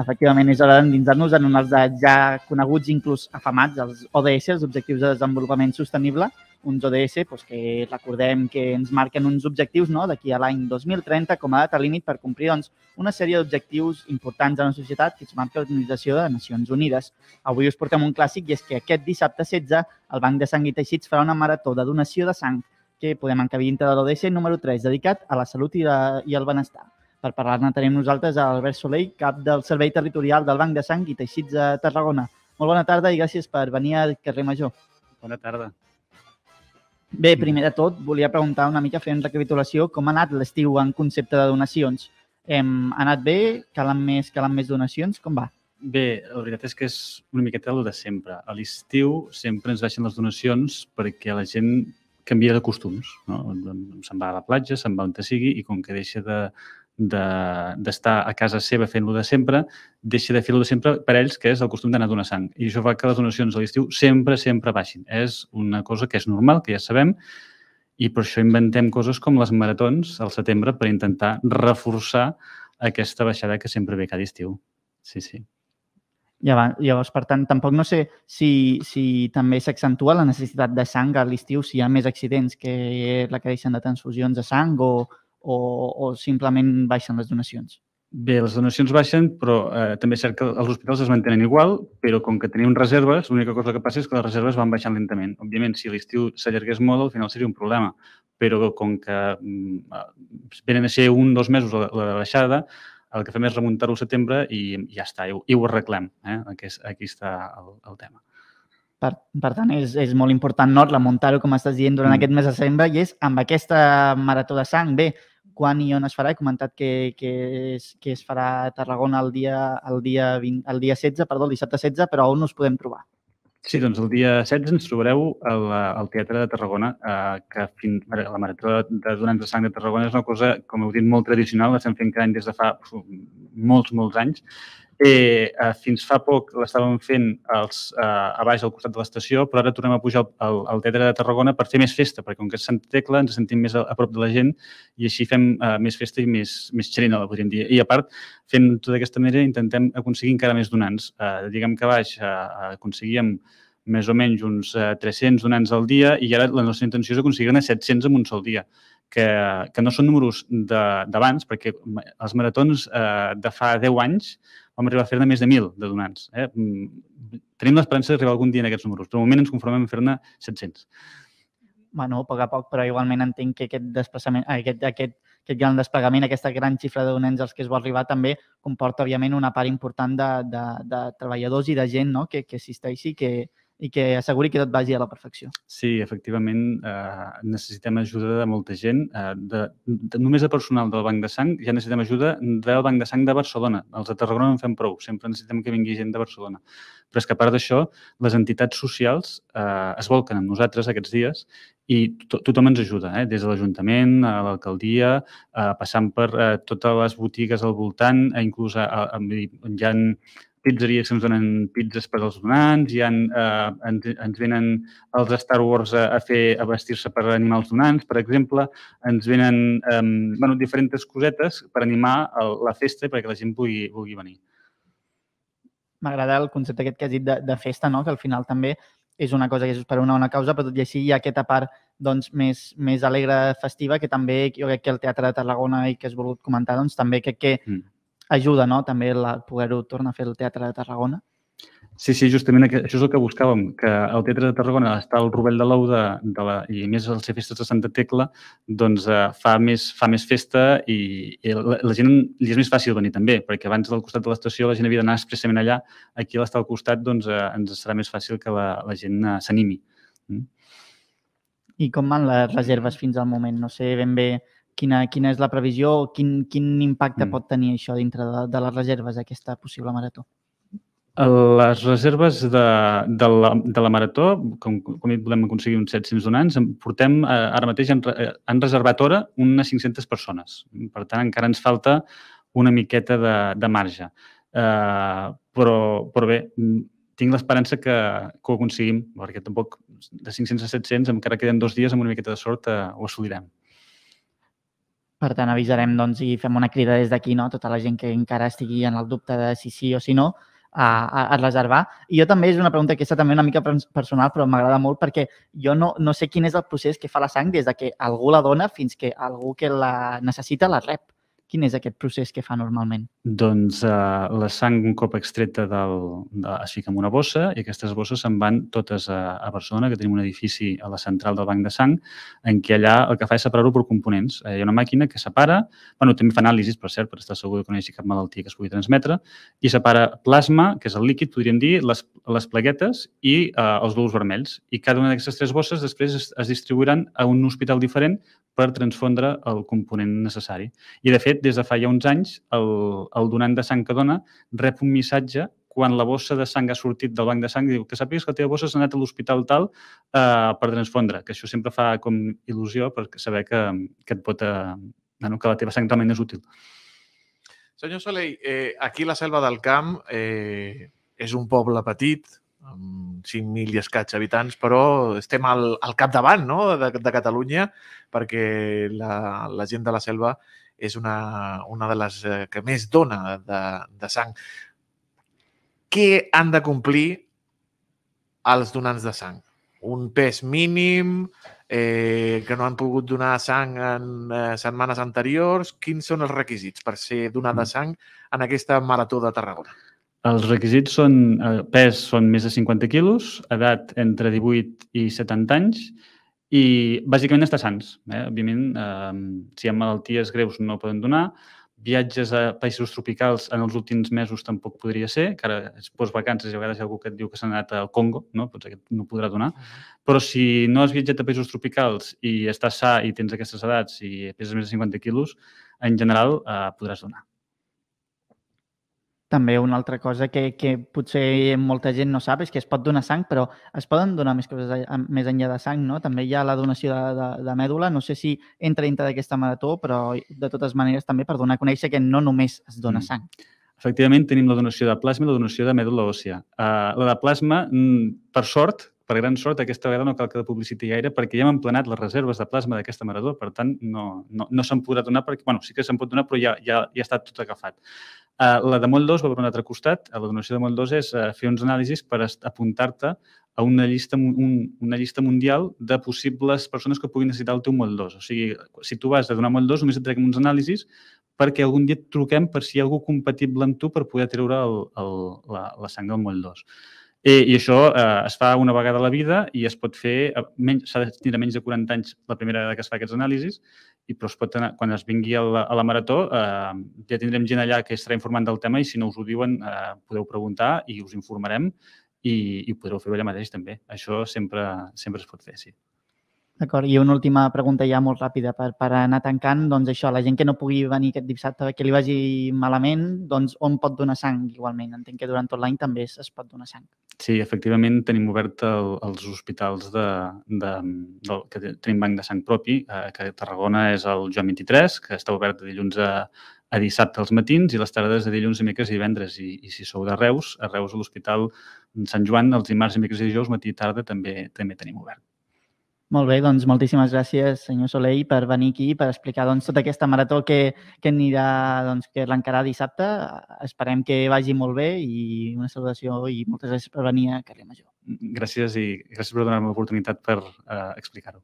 efectivament és hora d'endinsar-nos en un dels ja coneguts, inclús afamats, els ODS, els Objectius de Desenvolupament Sostenible, uns ODS doncs, que recordem que ens marquen uns objectius no? d'aquí a l'any 2030 com a data límit per complir doncs, una sèrie d'objectius importants en la societat que ens marca l'Organització de Nacions Unides. Avui us portem un clàssic i és que aquest dissabte 16 el Banc de Sang i Teixits farà una marató de donació de sang que podem encabir dintre de l'ODC número 3, dedicat a la salut i, de, i al benestar. Per parlar-ne tenim nosaltres a Albert Soleil, cap del Servei Territorial del Banc de Sang i Teixits de Tarragona. Molt bona tarda i gràcies per venir al carrer Major. Bona tarda. Bé, primer de tot, volia preguntar una mica fent recapitulació com ha anat l'estiu en concepte de donacions. Hem anat bé? Calen més, calen més donacions? Com va? Bé, la veritat és que és una miqueta el de sempre. A l'estiu sempre ens baixen les donacions perquè la gent canvia de costums. No? Se'n va a la platja, se'n va on sigui i com que deixa de, d'estar de, a casa seva fent-lo de sempre, deixa de fer-lo de sempre per ells, que és el costum d'anar a donar sang. I això fa que les donacions a l'estiu sempre, sempre baixin. És una cosa que és normal, que ja sabem, i per això inventem coses com les maratons al setembre per intentar reforçar aquesta baixada que sempre ve cada estiu. Sí, sí. Llavors, per tant, tampoc no sé si, si també s'accentua la necessitat de sang a l'estiu, si hi ha més accidents que requereixen de transfusions de sang o, o, o simplement baixen les donacions? Bé, les donacions baixen, però eh, també és cert que els hospitals es mantenen igual, però com que tenim reserves, l'única cosa que passa és que les reserves van baixant lentament. Òbviament, si l'estiu s'allargués molt, al final seria un problema, però com que mm, venen a ser un, dos mesos la, la baixada, el que fem és remuntar-ho al setembre i, i ja està, i, i ho arreglem. Eh? Aquí, aquí està el, el tema. Per, per tant, és, és molt important no, remuntar-ho, com estàs dient, durant mm. aquest mes de setembre i és amb aquesta marató de sang. Bé, quan i on es farà. He comentat que, que, es, que es farà a Tarragona el dia, el, dia 20, el dia 16, perdó, el dissabte 16, però on us podem trobar? Sí, doncs el dia 16 ens trobareu al, al Teatre de Tarragona, eh, que fin, la Marató de Donants de Sang de Tarragona és una cosa, com heu dit, molt tradicional, l'estem fent cada any des de fa molts, molts anys, Eh, eh, fins fa poc l'estàvem fent als, eh, a baix al costat de l'estació, però ara tornem a pujar al, al Teatre de Tarragona per fer més festa, perquè com que és Santa Tecla ens sentim més a, a prop de la gent i així fem eh, més festa i més, més xerina, podríem dir. I a part, fent tot d'aquesta manera, intentem aconseguir encara més donants. Eh, diguem que a baix eh, aconseguíem més o menys uns eh, 300 donants al dia i ara la nostra intenció és aconseguir-ne 700 en un sol dia que, que no són números d'abans, perquè els maratons eh, de fa 10 anys vam arribar a fer-ne més de 1.000 de donants. Eh? Mm, tenim l'esperança d'arribar algun dia en aquests números, però de moment ens conformem a fer-ne 700. Bueno, a poc a poc, però igualment entenc que aquest desplaçament, aquest, aquest, aquest gran desplegament, aquesta gran xifra de donants als que es vol arribar també comporta, òbviament, una part important de, de, de treballadors i de gent no? que, que assisteixi, que, i que asseguri que tot vagi a la perfecció. Sí, efectivament, eh, necessitem ajuda de molta gent. Eh, de, de, només de personal del Banc de Sang ja necessitem ajuda del Banc de Sang de Barcelona. Els de Tarragona en fem prou, sempre necessitem que vingui gent de Barcelona. Però és que a part d'això, les entitats socials eh, es volquen amb nosaltres aquests dies i to tothom ens ajuda, eh? des de l'Ajuntament, a l'alcaldia, eh, passant per eh, totes les botigues al voltant, eh, inclús a, a, a, hi ha pizzeries que ens donen pizzas per als donants, hi ha, eh, ens, ens venen els Star Wars a, a fer a vestir-se per animar els donants, per exemple, ens venen eh, bueno, diferents cosetes per animar el, la festa perquè la gent vulgui, vulgui venir. M'agrada el concepte aquest que has dit de, de festa, no? que al final també és una cosa que és per una bona causa, però tot i així hi ha aquesta part doncs, més, més alegre festiva que també jo crec que el Teatre de Tarragona i que has volgut comentar, doncs també crec que mm ajuda no? també la, poder-ho tornar a fer el Teatre de Tarragona. Sí, sí, justament això és el que buscàvem, que el Teatre de Tarragona està al Rovell de l'Ou de, de la, i a més ser festes de Santa Tecla, doncs eh, fa, més, fa més festa i, i la, la gent li és més fàcil venir també, perquè abans del costat de l'estació la gent havia d'anar expressament allà, aquí a l'estar al costat doncs eh, ens serà més fàcil que la, la gent eh, s'animi. Mm? I com van les reserves fins al moment? No sé ben bé quina, quina és la previsió, quin, quin impacte mm. pot tenir això dintre de, de les reserves, aquesta possible marató? Les reserves de, de, la, de la marató, com, com hi volem aconseguir uns 700 donants, portem eh, ara mateix, han, han reservat hora unes 500 persones. Per tant, encara ens falta una miqueta de, de marge. Eh, però, però bé, tinc l'esperança que, que ho aconseguim, perquè tampoc de 500 a 700 encara queden dos dies amb una miqueta de sort eh, ho assolirem. Per tant, avisarem doncs, i fem una crida des d'aquí, no? tota la gent que encara estigui en el dubte de si sí o si no, a, a, a reservar. I jo també és una pregunta que és també una mica personal, però m'agrada molt perquè jo no, no sé quin és el procés que fa la sang des de que algú la dona fins que algú que la necessita la rep. Quin és aquest procés que fa normalment? Doncs eh, la sang un cop extreta del, de, es fica en una bossa i aquestes bosses se'n van totes a, a Barcelona, que tenim un edifici a la central del banc de sang, en què allà el que fa és separar-ho per components. Eh, hi ha una màquina que separa, bueno, també fa anàlisis, per cert, per estar segur que no hi hagi cap malaltia que es pugui transmetre, i separa plasma, que és el líquid, podríem dir, les, les plaguetes i eh, els globus vermells. I cada una d'aquestes tres bosses després es, es distribuiran a un hospital diferent per transfondre el component necessari. I, de fet, des de fa ja uns anys, el, el donant de sang que dona rep un missatge quan la bossa de sang ha sortit del banc de sang i diu que sàpigues que la teva bossa s'ha anat a l'hospital tal eh, per transfondre, que això sempre fa com il·lusió per saber que, que et pot, eh, bueno, que la teva sang realment és útil. Senyor Soleil, eh, aquí la Selva del Camp eh, és un poble petit, amb 5.000 i escaig habitants, però estem al, al capdavant no? de, de Catalunya perquè la, la gent de la selva és una, una de les eh, que més dona de, de sang. Què han de complir els donants de sang? Un pes mínim, eh, que no han pogut donar sang en eh, setmanes anteriors. Quins són els requisits per ser donat de mm. sang en aquesta marató de Tarragona? Els requisits són, eh, pes són més de 50 quilos, edat entre 18 i 70 anys i bàsicament estar sants. Eh? Òbviament, eh, si hi ha malalties greus no poden donar. Viatges a països tropicals en els últims mesos tampoc podria ser, que ara és postvacances i a vegades hi ha algú que et diu que s'ha anat al Congo, no? Doncs aquest no podrà donar. Però si no has viatjat a països tropicals i estàs sa i tens aquestes edats i peses més de 50 quilos, en general eh, podràs donar. També una altra cosa que, que potser molta gent no sap és que es pot donar sang, però es poden donar més coses més enllà de sang, no? També hi ha la donació de, de, de mèdula. No sé si entra dintre d'aquesta marató, però de totes maneres també per donar a conèixer que no només es dona mm. sang. Efectivament, tenim la donació de plasma i la donació de mèdula òssia. Uh, la de plasma, mm, per sort, per gran sort, aquesta vegada no cal que de publiciti gaire perquè ja hem emplenat les reserves de plasma d'aquesta marató, per tant, no, no, no se'n podrà donar, perquè, bueno, sí que se'n pot donar, però ja, ja, ja està tot agafat. Uh, la de Moll 2 va per un altre costat. La donació de Moll 2 és uh, fer uns anàlisis per apuntar-te a una llista, un, una llista mundial de possibles persones que puguin necessitar el teu Moll 2. O sigui, si tu vas a donar Moll 2, només et treguem uns anàlisis perquè algun dia et truquem per si hi ha algú compatible amb tu per poder treure el, el, la, la sang del Moll 2. I, i això eh, es fa una vegada a la vida i es pot fer, s'ha de tenir menys de 40 anys la primera vegada que es fa aquests anàlisis i però es pot anar, quan es vingui a la, a la marató eh, ja tindrem gent allà que estarà informant del tema i si no us ho diuen eh, podeu preguntar i us informarem i, i podreu fer-ho allà mateix també. Això sempre, sempre es pot fer, sí. D'acord, i una última pregunta ja molt ràpida per, per anar tancant. Doncs això, la gent que no pugui venir aquest dissabte, que li vagi malament, doncs on pot donar sang igualment? Entenc que durant tot l'any també es, es pot donar sang. Sí, efectivament tenim obert el, els hospitals de, de, de, que tenim banc de sang propi, eh, que a Tarragona és el Joan 23, que està obert de dilluns a, a dissabte als matins i les tardes de dilluns, dimecres i divendres. I, i si sou de Reus, a Reus a l'Hospital Sant Joan, els dimarts, dimecres i dijous, matí i tarda, també també tenim obert. Molt bé, doncs moltíssimes gràcies, senyor Soleil, per venir aquí per explicar doncs, tota aquesta marató que, que anirà, doncs, que l'encarà dissabte. Esperem que vagi molt bé i una salutació i moltes gràcies per venir a Carrer Major. Gràcies i gràcies per donar-me l'oportunitat per uh, explicar-ho.